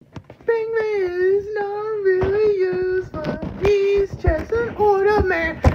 Bing is not really useful. He's just an order man.